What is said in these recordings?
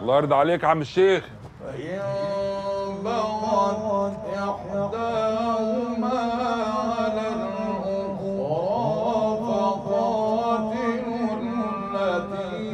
الله يرضى عليك عم الشيخ. فإن إحداهما على فقاتلوا التي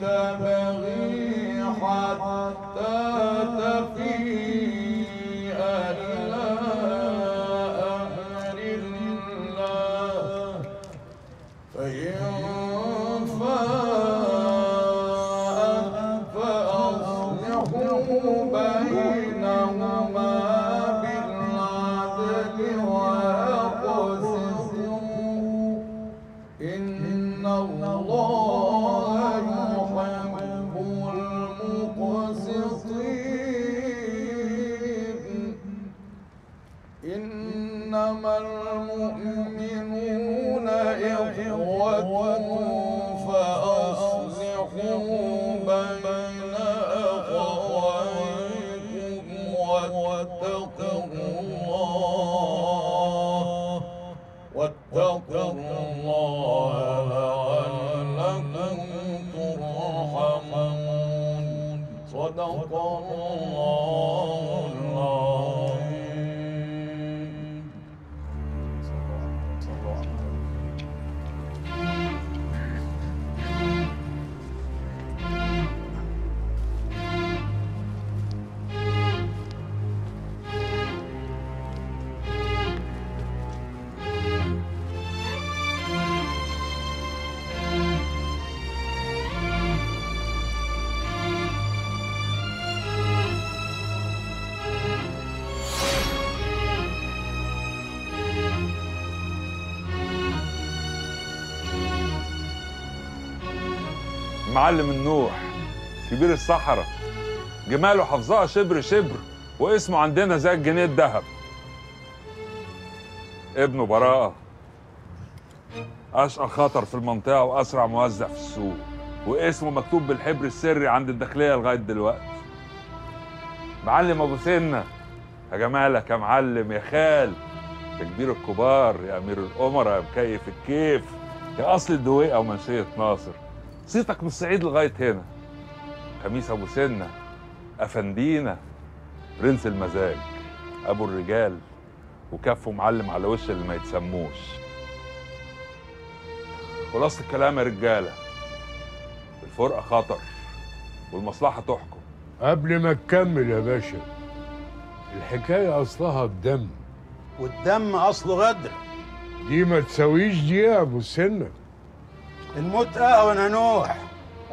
تبغي حتى تفيء 红红。معلم النوح كبير الصحراء جماله حافظها شبر شبر واسمه عندنا زي الجنيه الذهب. ابنه براءة أشقى خطر في المنطقة وأسرع موزع في السوق واسمه مكتوب بالحبر السري عند الداخلية لغاية دلوقتي. معلم أبو سنة يا جمالك يا معلم يا خال يا كبير الكبار يا أمير الأمراء يا مكيف الكيف يا أصل الدويقة ومنشية ناصر. صيتك من الصعيد لغاية هنا. خميس أبو سنة أفندينا برنس المزاج أبو الرجال وكفه معلم على وش اللي ما يتسموش. خلاصة الكلام يا رجالة. الفرقة خطر والمصلحة تحكم. قبل ما تكمل يا باشا الحكاية أصلها الدم والدم أصله غدر. دي ما تساويش دي يا أبو السنة الموت اهون يا نوح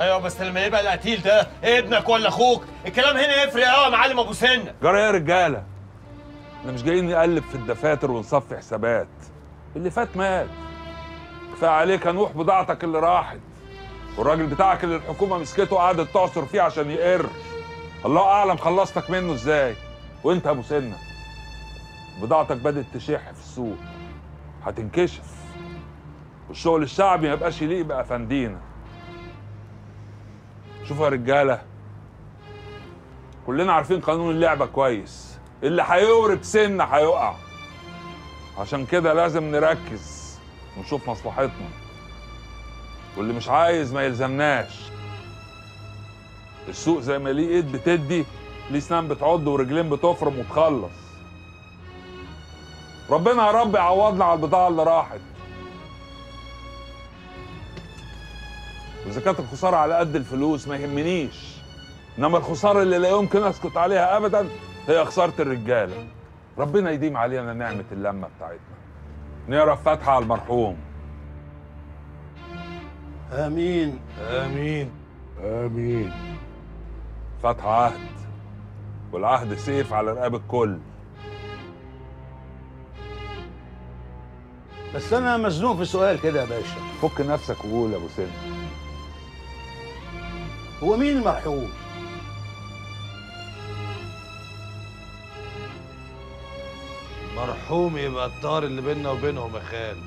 أيوه بس لما يبقى القتيل ده ابنك ولا أخوك. الكلام هنا يفرق قوي يا معلم أبو سنه جرى يا رجالة. إحنا مش جايين نقلب في الدفاتر ونصفي حسابات. اللي فات مات. كفاية عليك يا نوح بضاعتك اللي راحت. والراجل بتاعك اللي الحكومة مسكته وقعدت تعصر فيه عشان يقر. الله أعلم خلصتك منه إزاي. وأنت يا أبو سنة بضاعتك بدأت تشح في السوق. هتنكشف. والشغل الشعبي ما يبقاش يليق بافندينا شوفوا يا رجالة كلنا عارفين قانون اللعبة كويس. اللي هيورب سنة هيقع. عشان كده لازم نركز ونشوف مصلحتنا. واللي مش عايز ما يلزمناش. السوق زي ما ليه ايد بتدي ليه سنان بتعض ورجلين بتفرم وتخلص. ربنا يا رب يعوضنا على البضاعة اللي راحت. وإذا كانت الخسارة على قد الفلوس ما يهمنيش. إنما الخسارة اللي لا يمكن أسكت عليها ابدا هي خسارة الرجالة. ربنا يديم علينا نعمة اللمة بتاعتنا. نقرأ فاتحه على المرحوم. آمين. آمين. آمين. فاتحة عهد. والعهد سيف على رقاب الكل. بس أنا مزنوق في سؤال كده يا باشا. فك نفسك وقول يا أبو سن هو مين المرحوم؟ مرحوم يبقى الطار اللي بيننا وبينهم يا خال.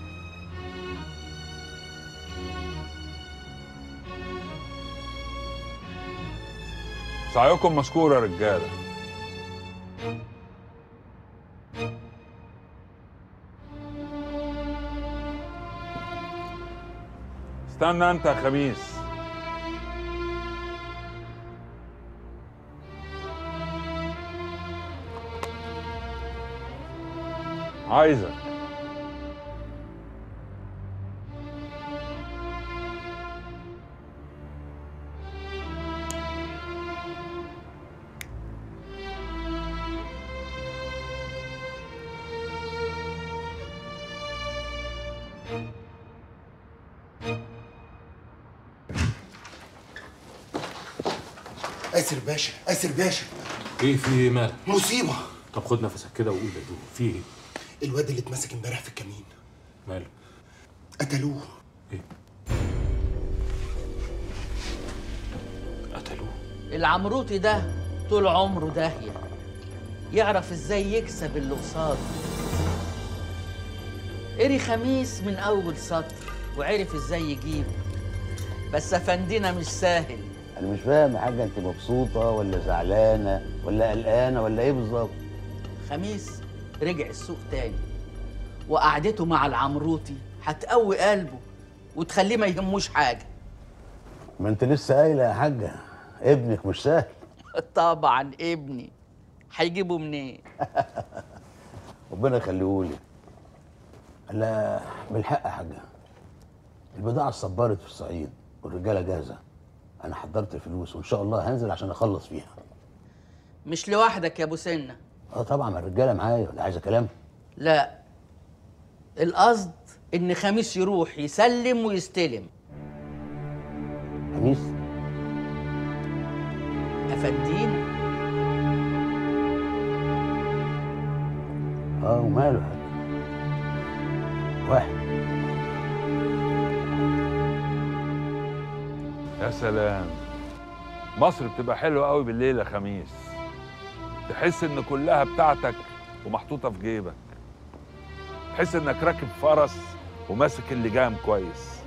سعيكم مشكور يا رجالة. استنى انت يا خميس. عايزك اسر باشا اسر باشا إيه في إيه مالك؟ مصيبة طب خد نفسك كده وقول يا دوب في إيه؟ الواد اللي اتمسك امبارح في الكمين. ماله؟ قتلوه. إيه؟ قتلوه؟ العمروطي ده طول عمره داهية. يعرف إزاي يكسب اللي قصاده. قري خميس من أول سطر وعرف إزاي يجيبه. بس أفندينا مش سهل. أنا مش فاهم يا حاجة. أنت مبسوطة ولا زعلانة ولا قلقانة ولا إيه بالظبط؟ خميس رجع السوق تاني. وقعدته مع العمروطي هتقوي قلبه وتخليه ما يهموش حاجة. ما انت لسه قايله يا حاجة ابنك مش سهل. طبعا ابني. هيجيبه منين؟ ربنا يخليهولي. لا بالحق يا حاجة. البضاعة اتصبرت في الصعيد والرجالة جاهزة. أنا حضرت الفلوس وإن شاء الله هنزل عشان أخلص فيها. مش لوحدك يا أبو سنة. آه طبعا ما الرجالة معايا ولا عايزة كلام. لا. القصد إن خميس يروح يسلم ويستلم. خميس؟ افندينا آه وماله واحد. يا سلام. مصر بتبقى حلوة قوي بالليل يا خميس. تحس إن كلها بتاعتك ومحطوطة في جيبك. تحس إنك راكب فرس وماسك اللجام كويس.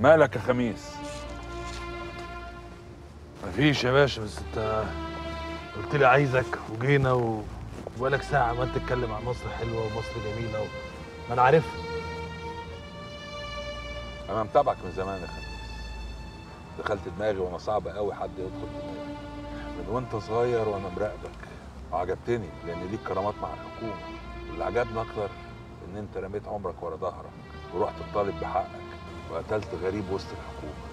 مالك يا خميس؟ مفيش يا باشا بس أنت قلت لي عايزك وجينا و... وبقالك ساعة عمال تتكلم عن مصر حلوة ومصر جميلة و... ما أنا عارفها. أنا متابعك من زمان يا خميس. دخلت دماغي وأنا صعب قوي حد يدخل دماغي. من وأنت صغير وأنا مراقبك. وعجبتني لأن ليك كرامات مع الحكومة. واللي عجبني أكتر إن أنت رميت عمرك ورا ظهرك ورحت تطالب بحقك وقتلت غريب وسط الحكومة.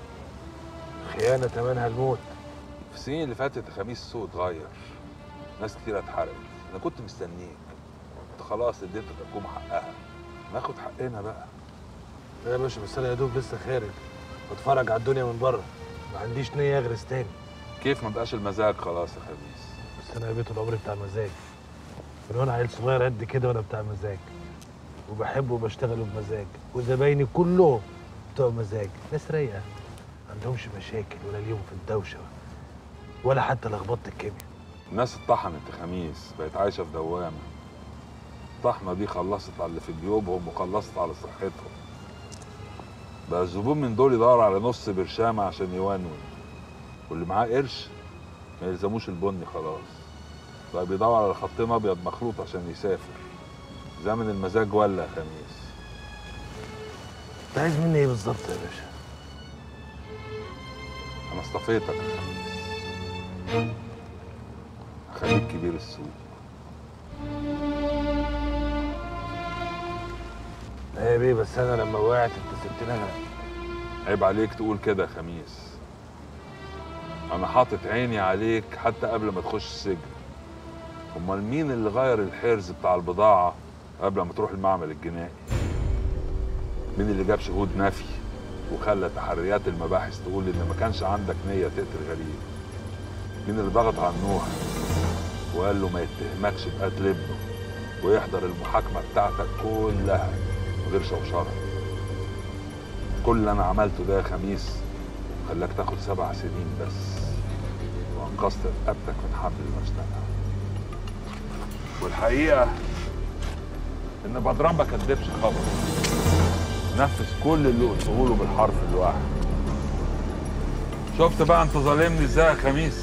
خيانة تمنها الموت. في السنين اللي فاتت خميس السوق اتغير. ناس كتير اتحرقت. أنا كنت مستنيك. انت خلاص اديت الحكومة حقها. ناخد حقنا بقى. لا يا باشا بس أنا يا دوب لسه خارج. بتفرج على الدنيا من بره. ما عنديش نية أغرس تاني. كيف ما بقاش المزاج خلاص يا خميس بس أنا يا بيت العمر بتاع مزاج من وأنا عيل صغير قد كده وأنا بتاع مزاج وبحب وبشتغل بمزاج. وزبايني كلهم بتوع مزاج. ناس رايقة. ما عندهمش مشاكل ولا ليهم في الدوشة. ولا حتى لخبطة الكيمياء. الناس اتطحنت يا خميس. بقت عايشة في دوامة. الطحنة دي خلصت على اللي في جيوبهم وخلصت على صحتهم. بقى الزبون من دول يدور على نص برشامه عشان يونون واللي معاه قرش ما يلزموش البني خلاص. بقى بيدور على خطين أبيض مخلوط عشان يسافر. زمن المزاج ولا يا خميس. انت عايز مني إيه بالظبط يا باشا؟ أنا اصطفيتك يا خميس. خليك كبير السوق. لا يا بيه بس أنا لما وقعت انت سبتني اغرق عيب عليك تقول كده يا خميس. أنا حاطط عيني عليك حتى قبل ما تخش السجن. امال مين اللي غير الحرز بتاع البضاعة قبل ما تروح المعمل الجنائي؟ مين اللي جاب شهود نفي وخلى تحريات المباحث تقول إن ما كانش عندك نية تقتل غريب؟ مين اللي ضغط على نوح وقال له ما يتهمكش بقتل ابنه ويحضر المحاكمة بتاعتك كلها؟ غير شوشرة. كل اللي أنا عملته ده يا خميس خلاك تاخد سبع سنين بس. وأنقذت رقبتك من حبل المشنقه والحقيقة إن بدران ما كدبش خبر. نفذ كل اللي قلته له بالحرف الواحد. شفت بقى أنت ظالمني إزاي يا خميس؟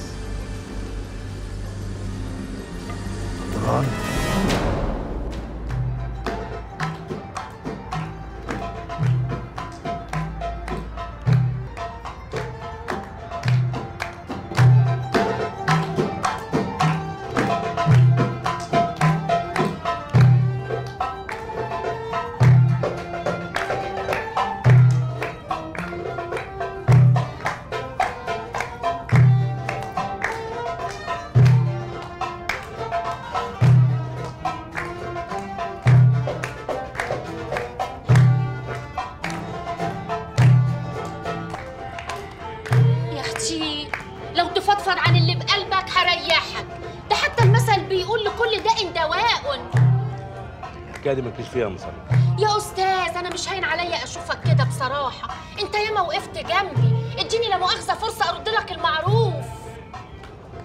الحكاية دي مالكيش فيها يا مسلم يا أستاذ أنا مش هين عليا أشوفك كده بصراحة. أنت ياما وقفت جنبي. إديني لا مؤاخذة فرصة أرد لك المعروف.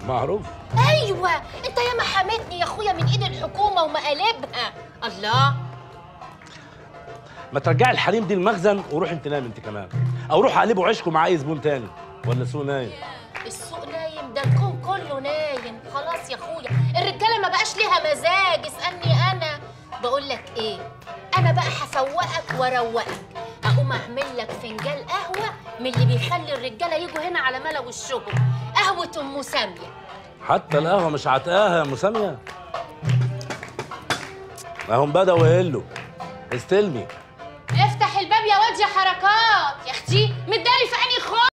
معروف؟ أيوه أنت ياما حماتني يا أخويا من إيد الحكومة ومقالبها. الله. ما ترجعي الحريم دي المخزن وروح انت نام انت كمان. أو روح اقلبوا عيشكم مع أي زبون تاني. ولا سوق نايم؟ السوق نايم ده الكون كله نايم. خلاص يا أخويا الرجالة ما بقاش ليها مزاج. بقول لك إيه؟ أنا بقى هفوقك واروقك. اقوم اعمل لك فنجان قهوة من اللي بيخلي الرجالة يجوا هنا على ملا وشهم. قهوة أم سامية. حتى القهوة مش عتقاها يا مساميه ما هم بدأوا يقلوا. استلمي افتح الباب يا واد يا حركات. يا أختي متداري في اني خالص